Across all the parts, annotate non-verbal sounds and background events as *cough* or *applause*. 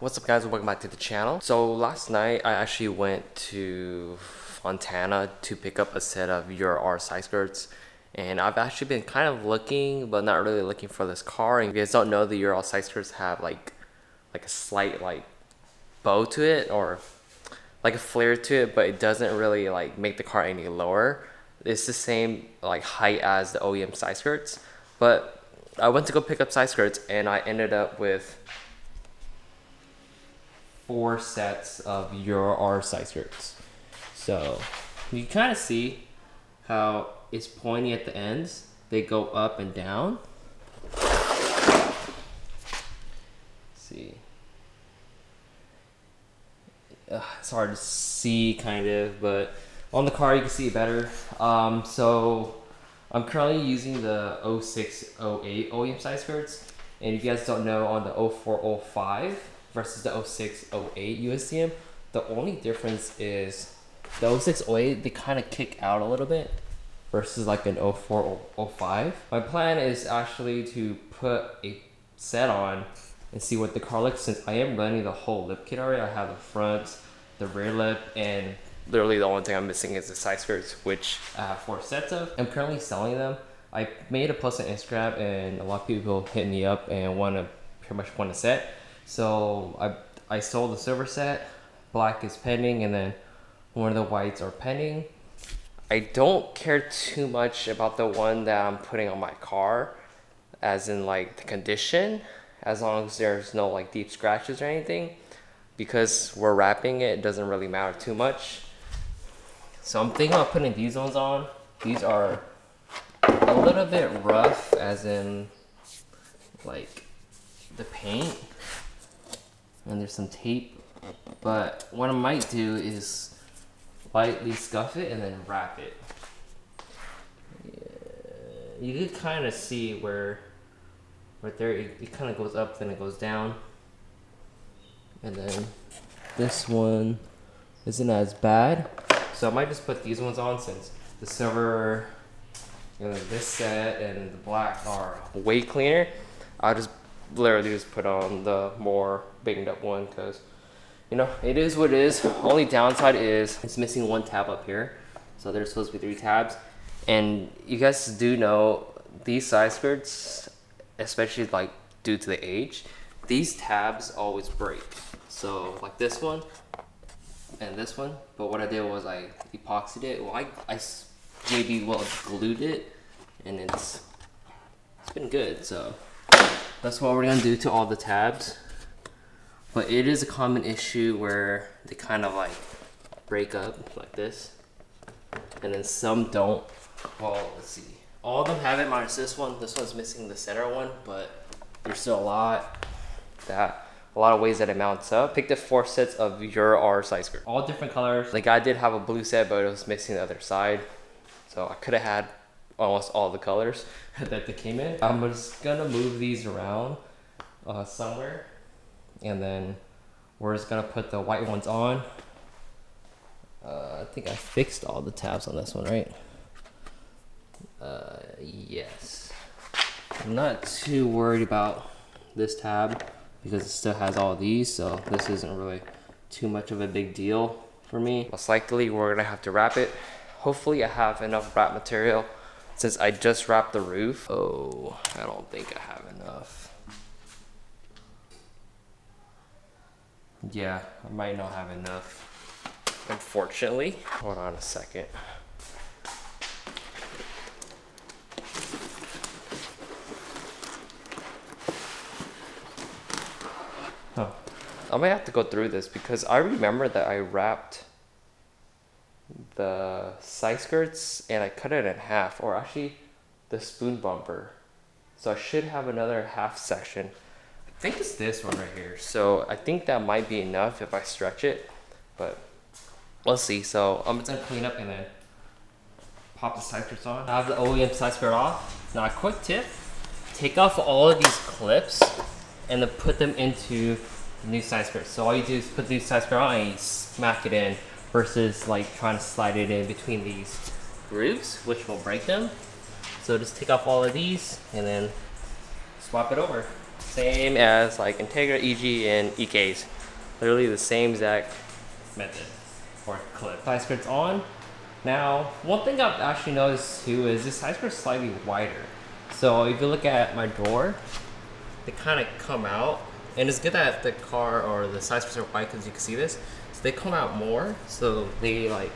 What's up guys, welcome back to the channel. So last night I actually went to Fontana to pick up a set of Euro R side skirts and I've actually been kind of looking but not really looking for this car and if you guys don't know the R side skirts have like like a slight like bow to it or like a flare to it but it doesn't really like make the car any lower. It's the same like height as the OEM side skirts but I went to go pick up side skirts and I ended up with four sets of Euro R size skirts. So you kind of see how it's pointy at the ends. They go up and down. see. Uh, it's hard to see kind of, but on the car you can see it better. Um, so I'm currently using the 0608 OEM size skirts. And if you guys don't know, on the 0405 versus the 0608 USDM, the only difference is the 0608, they kind of kick out a little bit versus like an 0405. My plan is actually to put a set on and see what the car looks since I am running the whole lip kit already. I have the front, the rear lip, and literally the only thing I'm missing is the side skirts, which I have four sets of. I'm currently selling them. I made a post on Instagram and a lot of people hit me up and want to pretty much want a set. So I, I sold the silver set, black is pending, and then one of the whites are pending. I don't care too much about the one that I'm putting on my car, as in like the condition, as long as there's no like deep scratches or anything. Because we're wrapping it, it doesn't really matter too much. So I'm thinking about putting these ones on. These are a little bit rough, as in like the paint and there's some tape. But what I might do is lightly scuff it and then wrap it. Yeah, you can kind of see where, right there, it, it kind of goes up, then it goes down. And then this one isn't as bad. So I might just put these ones on since the silver, you know, this set and the black are way cleaner. I'll just literally just put on the more banged up one because you know it is what it is. Only downside is it's missing one tab up here so there's supposed to be three tabs. And you guys do know these side skirts especially like due to the age these tabs always break. So like this one and this one but what I did was I epoxied it. Well I, I maybe well glued it and it's it's been good so that's what we're gonna do to all the tabs. But it is a common issue where they kind of like break up like this. And then some don't. Well, let's see. All of them have it minus this one. This one's missing the center one, but there's still a lot that a lot of ways that it mounts up. Picked up four sets of Euro R size skirt. All different colors. Like I did have a blue set, but it was missing the other side. So I could have had almost all the colors *laughs* that they came in. I'm just gonna move these around uh, somewhere and then we're just gonna put the white ones on. Uh, I think I fixed all the tabs on this one, right? Uh, yes. I'm not too worried about this tab because it still has all these, so this isn't really too much of a big deal for me. Most likely we're gonna have to wrap it. Hopefully I have enough wrap material since I just wrapped the roof. Oh, I don't think I have enough. Yeah, I might not have enough. Unfortunately. Hold on a second. Huh. I might have to go through this because I remember that I wrapped the side skirts and I cut it in half or actually the spoon bumper. So I should have another half section. I think it's this one right here. So I think that might be enough if I stretch it, but we'll see. So I'm gonna clean up and then pop the side skirts on. I have the OEM side skirt off. Now a quick tip, take off all of these clips and then put them into the new side skirt. So all you do is put the new side skirt on and you smack it in versus like trying to slide it in between these grooves, which will break them. So just take off all of these and then swap it over. Same as like Integra, EG, and EKs. Literally the same exact method or clip. Side skirt's on. Now, one thing I've actually noticed too is this side skirt's slightly wider. So if you look at my door, they kind of come out. And it's good that the car or the side skirts are wide because you can see this. They come out more. So they like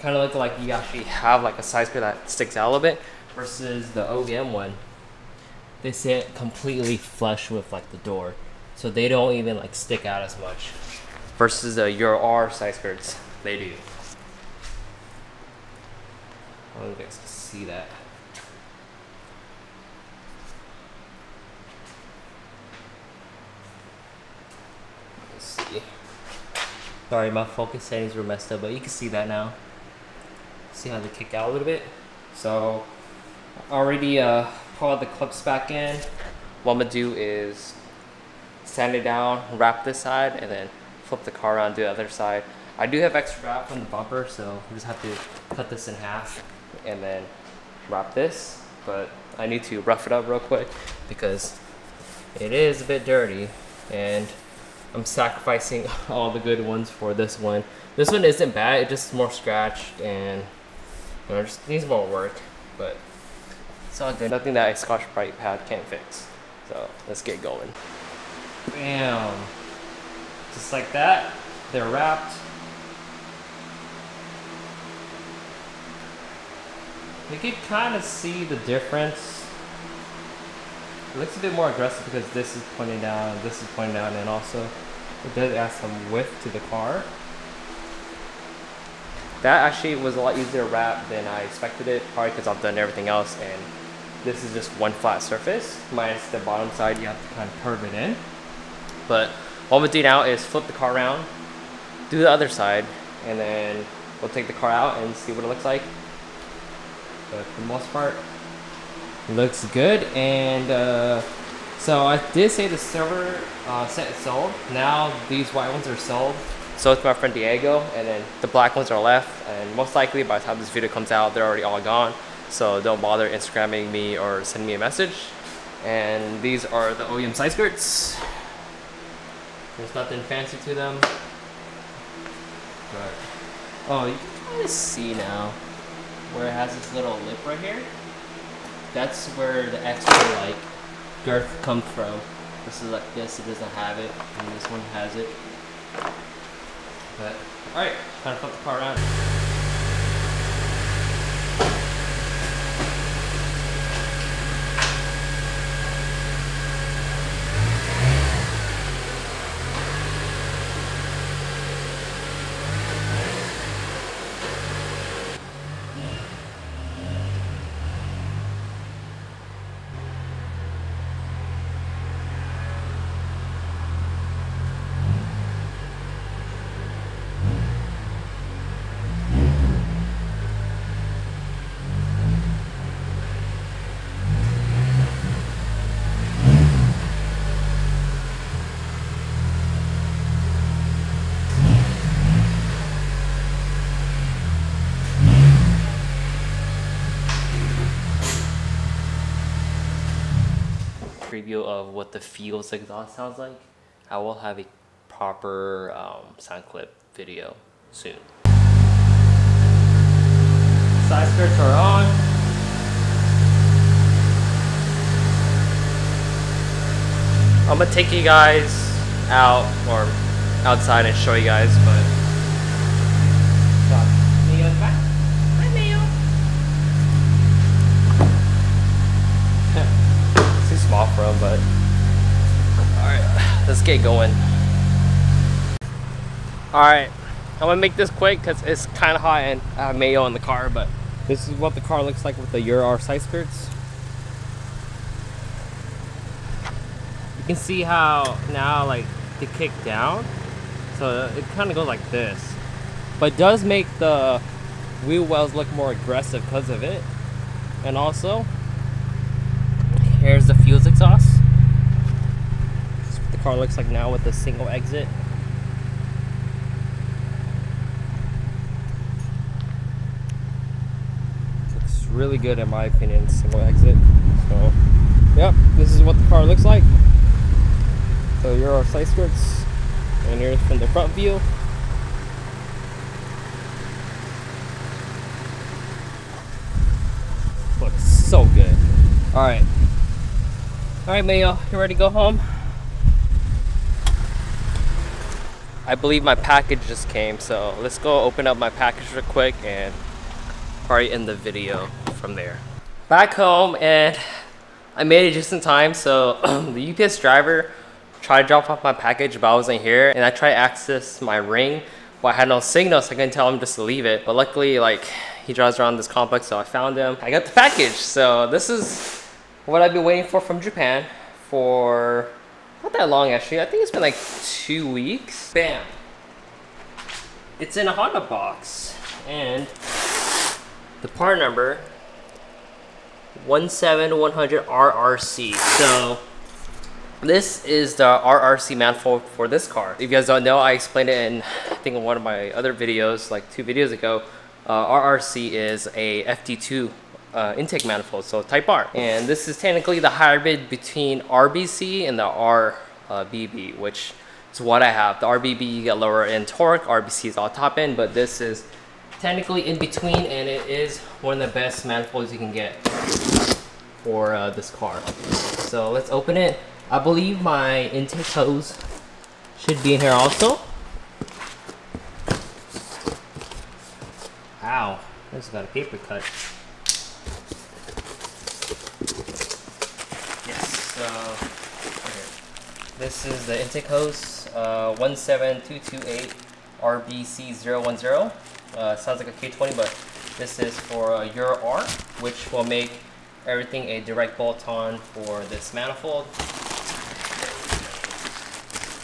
kind of look like you actually have like a side skirt that sticks out a little bit versus the OEM one. They sit completely flush with like the door. So they don't even like stick out as much versus the Euro R side skirts. They do. I don't can see that. Let's see. Sorry, my focus settings were messed up, but you can see that now. See how they kick out a little bit? So, already uh, pulled the clips back in. What I'm gonna do is sand it down, wrap this side, and then flip the car around, do the other side. I do have extra wrap on the bumper, so I just have to cut this in half and then wrap this. But I need to rough it up real quick because it is a bit dirty and I'm sacrificing *laughs* all the good ones for this one. This one isn't bad, it's just more scratched and you know, just needs more work, but it's all good. Nothing that a Scotch Brite pad can't fix. So let's get going. Bam. Just like that, they're wrapped. You can kind of see the difference. It looks a bit more aggressive because this is pointing down, this is pointing down, and also it does add some width to the car. That actually was a lot easier to wrap than I expected it, probably because I've done everything else and this is just one flat surface, minus the bottom side you have to kind of curve it in. But what I'm gonna do now is flip the car around, do the other side, and then we'll take the car out and see what it looks like. But for the most part, looks good. And uh, so I did say the silver uh, set sold. Now these white ones are sold. So it's my friend Diego, and then the black ones are left. And most likely by the time this video comes out, they're already all gone. So don't bother Instagramming me or sending me a message. And these are the OEM side skirts. There's nothing fancy to them. But, oh, you can kind of see now where it has this little lip right here. That's where the extra like girth comes from. This is like this, it doesn't have it, and this one has it. But, alright, kind of flip the car around. Preview of what the Feels exhaust sounds like. I will have a proper um, sound clip video soon. Side skirts are on. I'm gonna take you guys out or outside and show you guys, but. Neo's back. Hi, Neo. It's too but. Alright, let's get going. Alright, I'm gonna make this quick because it's kind of hot and I have mayo in the car, but this is what the car looks like with the Euro side skirts. You can see how now like they kick down, so it kind of goes like this, but does make the wheel wells look more aggressive because of it. And also, here's the Fuse exhaust. This is what the car looks like now with the single exit. Looks really good in my opinion, single exit. So, yep, this is what the car looks like. So here are our side skirts, and here's from the front view. Looks so good. All right, all right, Mayo, you ready to go home? I believe my package just came, so let's go open up my package real quick and probably end the video from there. Back home and I made it just in time. So *clears throat* the UPS driver tried to drop off my package, but I wasn't here. And I tried to access my ring, but I had no signal, so I couldn't tell him just to leave it. But luckily, like he drives around this complex, so I found him. I got the package. So this is what I've been waiting for from Japan for not that long actually. I think it's been like two weeks. Bam. It's in a Honda box. And the part number 17100RRC. So this is the RRC manifold for this car. If you guys don't know, I explained it in I think in one of my other videos, like two videos ago. Uh, RRC is a FD2 uh, intake manifold, so Type R. And this is technically the hybrid between RBC and the RBB, which is what I have. The RBB you get lower end torque, RBC is all top end, but this is technically in between and it is one of the best manifolds you can get for uh, this car. So let's open it. I believe my intake hose should be in here also. Ow, this got a paper cut. Yes, so okay. This is the intake hose uh, 17228 RBC010. Uh, sounds like a K20, but this is for uh, Euro R, which will make everything a direct bolt-on for this manifold.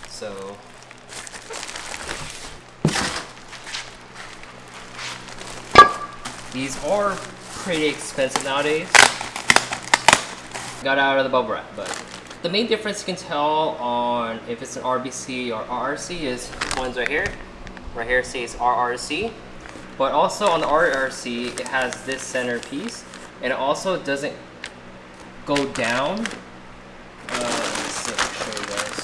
So these are pretty expensive nowadays. Got out of the bubble wrap, but the main difference you can tell on if it's an RBC or RRC is one's right here. Right here says RRC, but also on the RRC it has this center piece, and it also doesn't go down. Uh, let's show you guys.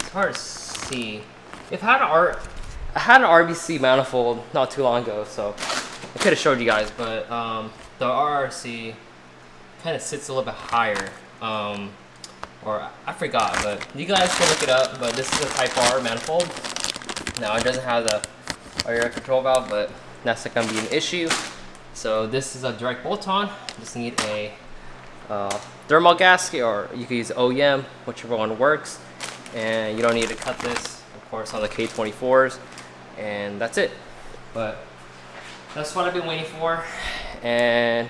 It's hard to see. If I had an R, I had an RBC manifold not too long ago, so I could have showed you guys, but um, the RRC kind of sits a little bit higher. Um, or I forgot, but you guys can look it up. But this is a Type R manifold. Now it doesn't have the air control valve, but that's not gonna be an issue. So this is a direct bolt-on. Just need a uh, thermal gasket, or you can use OEM, whichever one works. And you don't need to cut this, of course, on the K24s. And that's it. But that's what I've been waiting for, and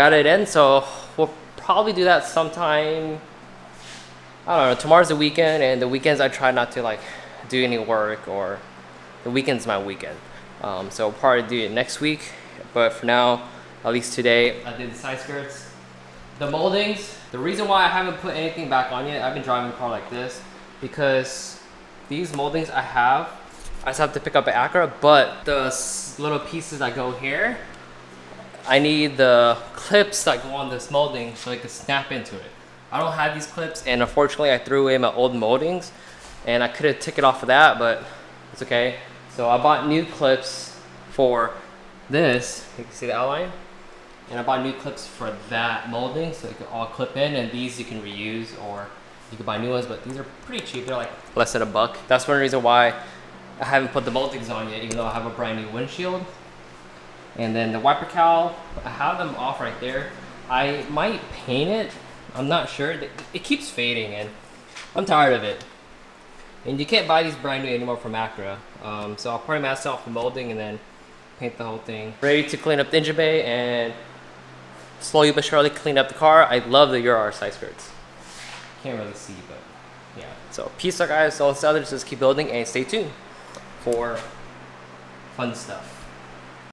got it in. So we'll probably do that sometime. I don't know. Tomorrow's the weekend, and the weekends I try not to like do any work, or the weekend's my weekend. Um, so I'll probably do it next week. But for now, at least today, I did the side skirts. The moldings, the reason why I haven't put anything back on yet, I've been driving a car like this, because these moldings I have, I just have to pick up an Acura, but the little pieces that go here, I need the clips that go on this molding so I can snap into it. I don't have these clips, and unfortunately I threw away my old moldings, and I could have took it off of that, but it's okay. So I bought new clips for this. You can see the outline. And I bought new clips for that molding so it can all clip in and these you can reuse or you can buy new ones but these are pretty cheap. They're like less than a buck. That's one reason why I haven't put the moldings on yet even though I have a brand new windshield. And then the wiper cowl, I have them off right there. I might paint it. I'm not sure. It keeps fading and I'm tired of it. And you can't buy these brand new anymore from Acura. Um, so I'll probably off the molding and then paint the whole thing. Ready to clean up the engine bay and slowly but surely clean up the car. I love the Euro side skirts. Can't really see, but yeah. So peace out guys. All this other just keep building and stay tuned for fun stuff.